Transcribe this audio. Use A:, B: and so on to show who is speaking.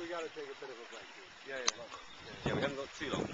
A: we got to take a bit of a break.
B: Yeah, yeah.
C: Yeah, we haven't got too long.